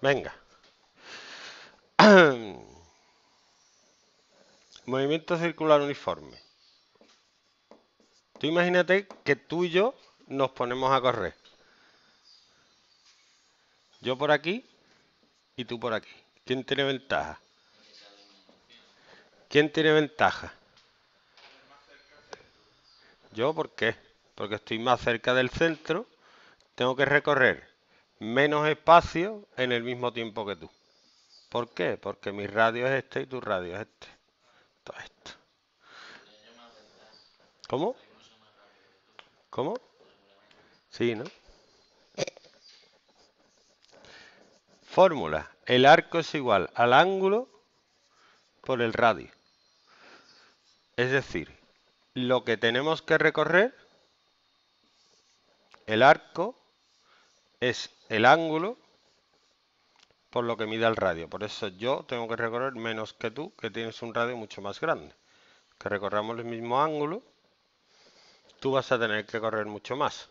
Venga. Movimiento circular uniforme. Tú imagínate que tú y yo nos ponemos a correr. Yo por aquí y tú por aquí. ¿Quién tiene ventaja? ¿Quién tiene ventaja? Yo, ¿por qué? Porque estoy más cerca del centro, tengo que recorrer menos espacio en el mismo tiempo que tú. ¿Por qué? Porque mi radio es este y tu radio es este. Todo esto. ¿Cómo? ¿Cómo? Sí, ¿no? Fórmula. El arco es igual al ángulo por el radio. Es decir, lo que tenemos que recorrer, el arco, es el ángulo por lo que mide el radio. Por eso yo tengo que recorrer menos que tú, que tienes un radio mucho más grande. Que recorramos el mismo ángulo, tú vas a tener que correr mucho más.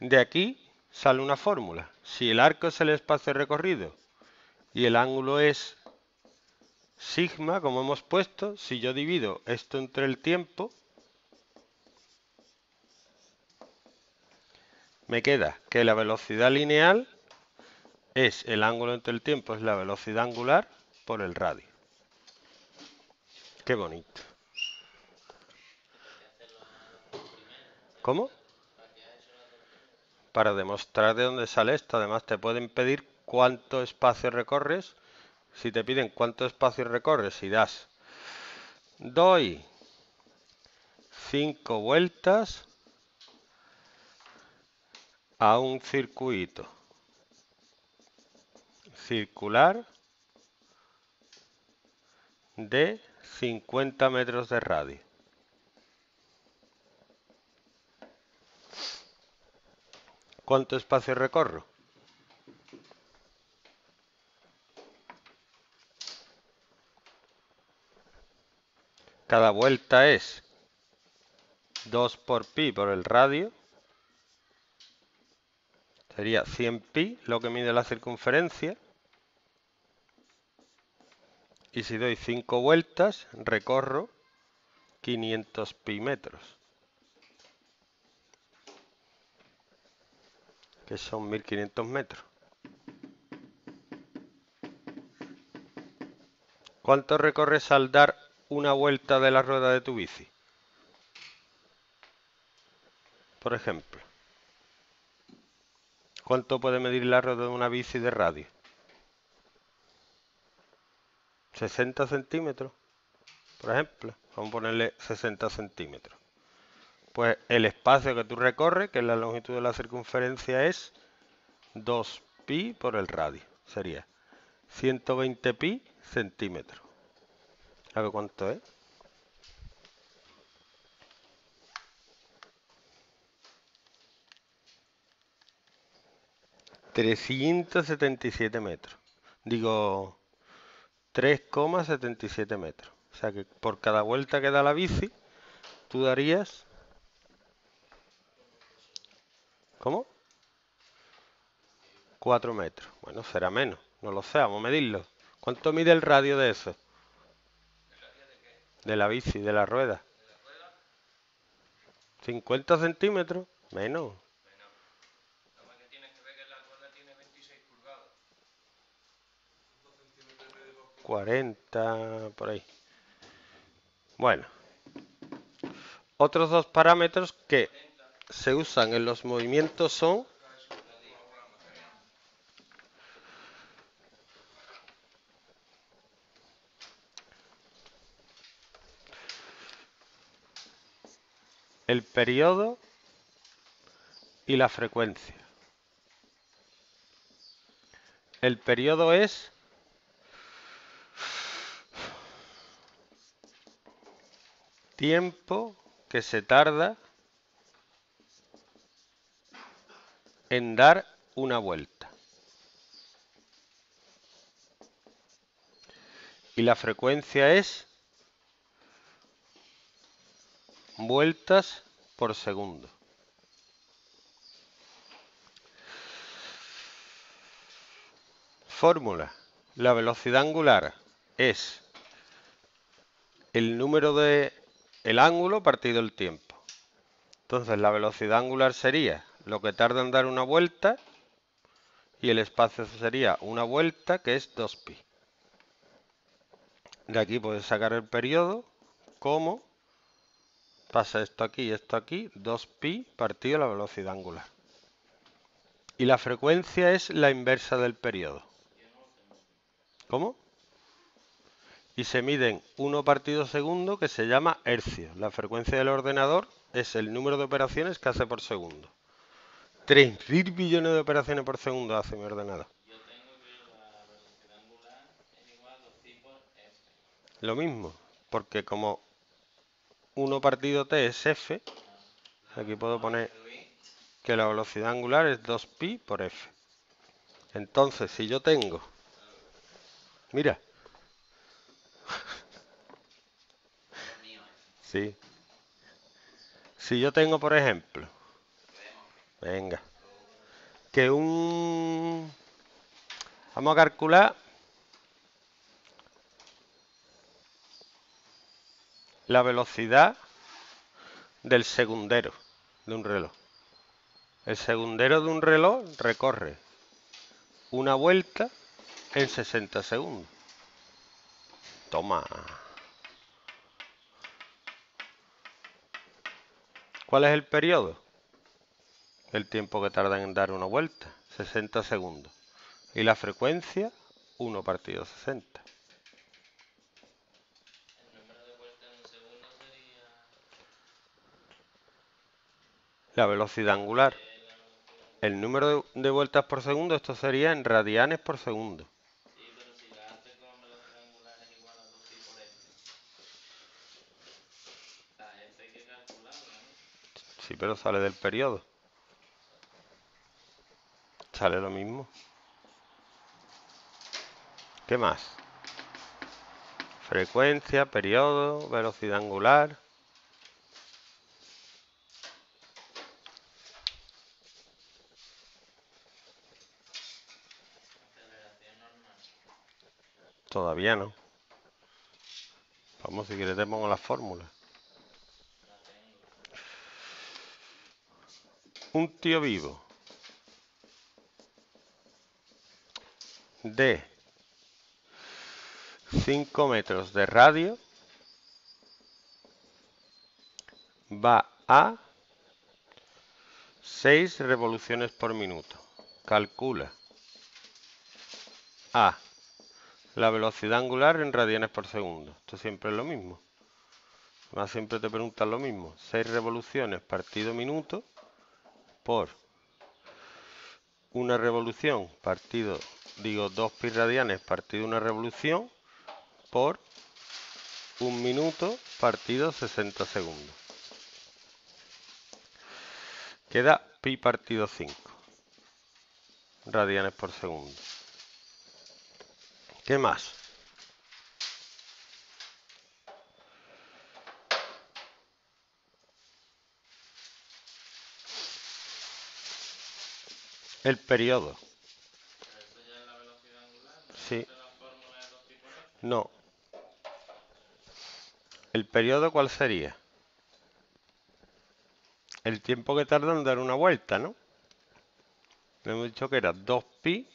De aquí sale una fórmula. Si el arco es el espacio recorrido y el ángulo es sigma, como hemos puesto, si yo divido esto entre el tiempo, me queda que la velocidad lineal es el ángulo entre el tiempo, es la velocidad angular por el radio. Qué bonito. ¿Cómo? Para demostrar de dónde sale esto. Además te pueden pedir cuánto espacio recorres. Si te piden cuánto espacio recorres y das, doy 5 vueltas a un circuito circular de 50 metros de radio. ¿Cuánto espacio recorro? Cada vuelta es 2 por pi por el radio. Sería 100 pi lo que mide la circunferencia. Y si doy 5 vueltas recorro 500 pi metros. Que son 1500 metros. ¿cuánto recorres al dar una vuelta de la rueda de tu bici? por ejemplo ¿cuánto puede medir la rueda de una bici de radio? 60 centímetros, por ejemplo, vamos a ponerle 60 centímetros. Pues el espacio que tú recorres, que es la longitud de la circunferencia, es 2pi por el radio. Sería 120 pi centímetros. ¿A cuánto es? ...377 metros. Digo, 3,77 metros. O sea que por cada vuelta que da la bici, tú darías... ¿Cómo? 4 metros. Bueno, será menos. No lo sé, vamos a medirlo. ¿Cuánto mide el radio de eso? De la bici, de la rueda. 50 centímetros. Menos. 40, por ahí. Bueno. Otros dos parámetros que se usan en los movimientos son el periodo y la frecuencia. El periodo es tiempo que se tarda en dar una vuelta. Y la frecuencia es vueltas por segundo. Fórmula. La velocidad angular es el número de el ángulo partido el tiempo. Entonces la velocidad angular sería lo que tarda en dar una vuelta y el espacio sería una vuelta que es 2pi. De aquí puedes sacar el periodo como pasa esto aquí y esto aquí, 2pi partido la velocidad angular. Y la frecuencia es la inversa del periodo. ¿Cómo? Y se miden 1 partido segundo que se llama hercio. La frecuencia del ordenador es el número de operaciones que hace por segundo. 3.000 billones de operaciones por segundo hace mi ordenador. Yo tengo que la velocidad angular es igual a 2 por f. Lo mismo, porque como 1 partido t es f, aquí puedo poner que la velocidad angular es 2pi por f. Entonces, si yo tengo, mira, sí, si yo tengo, por ejemplo, venga, que un, vamos a calcular la velocidad del segundero de un reloj. El segundero de un reloj recorre una vuelta en 60 segundos. Toma. ¿Cuál es el periodo? El tiempo que tarda en dar una vuelta, 60 segundos. Y la frecuencia, 1 partido 60. La velocidad angular el número de, vueltas por segundo, esto sería en radianes por segundo. Sí, pero si la hace con velocidad angular es igual a 2 pi por f. La f hay que calcularla, ¿no? Pero sale del periodo. Sale lo mismo. ¿Qué más? Frecuencia, periodo, velocidad angular. Todavía no. Vamos, si quieres te pongo la fórmula. Un tío vivo de 5 metros de radio va a 6 revoluciones por minuto. Calcula A la velocidad angular en radianes por segundo. Esto siempre es lo mismo. Más siempre te preguntan lo mismo. 6 revoluciones partido minuto por una revolución partido, digo 2 pi radianes partido una revolución por un minuto partido 60 segundos. Queda pi partido 5 radianes por segundo. ¿Qué más? El periodo. Sí. No. ¿El periodo cuál sería? El tiempo que tarda en dar una vuelta, ¿no? Hemos dicho que era 2pi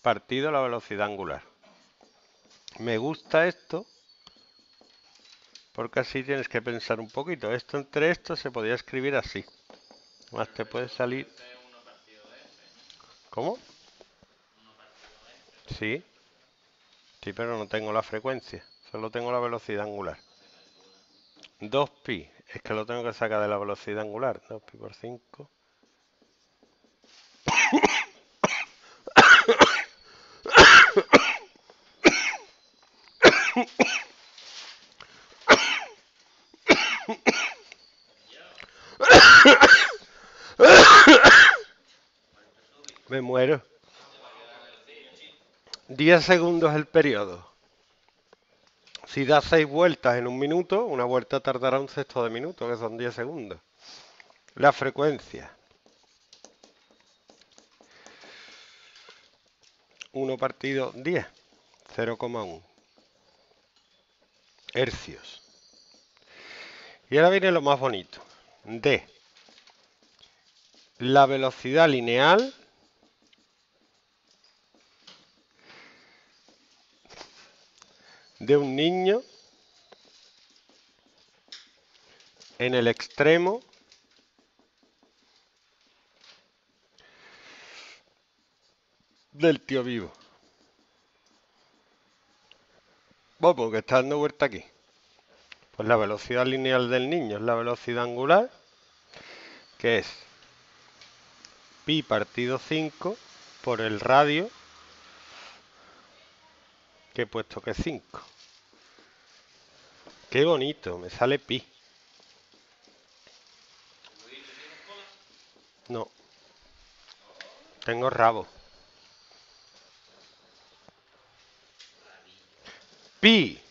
partido la velocidad angular. Me gusta esto porque así tienes que pensar un poquito. Esto entre esto se podría escribir así. Más te puede salir... ¿Cómo? Sí. Sí, pero no tengo la frecuencia. Solo tengo la velocidad angular. 2pi. Es que lo tengo que sacar de la velocidad angular. 2pi por 5. Muero. 10 segundos el periodo. Si da 6 vueltas en un minuto, una vuelta tardará un sexto de minuto, que son 10 segundos. La frecuencia. 1 partido 10, 0,1 hercios. Y ahora viene lo más bonito. De la velocidad lineal de un niño en el extremo del tío vivo. Vamos, que está dando vuelta aquí. Pues la velocidad lineal del niño es la velocidad angular, que es pi partido 5 por el radio que he puesto que es 5. Qué bonito, me sale pi. No. Tengo rabo. Pi